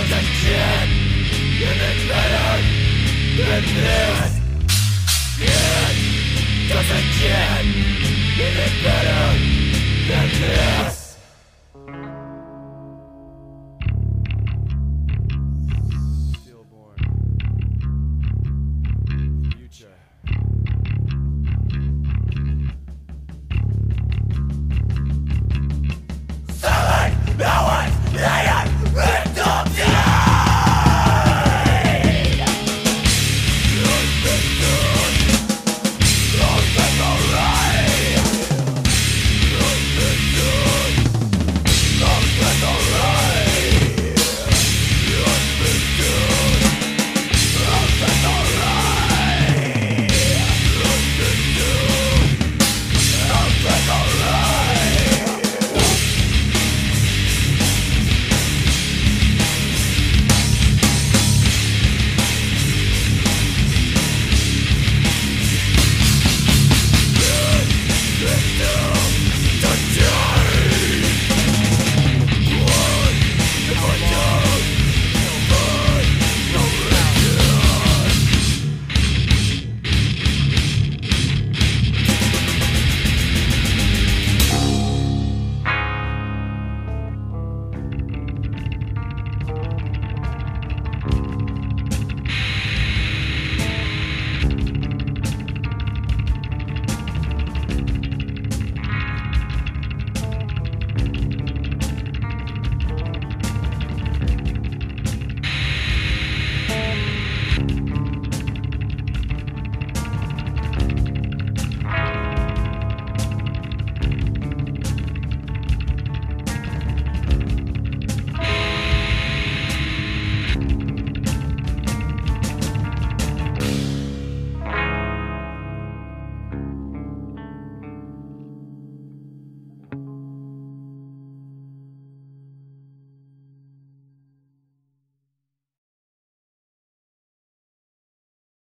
Doesn't get, You did better than this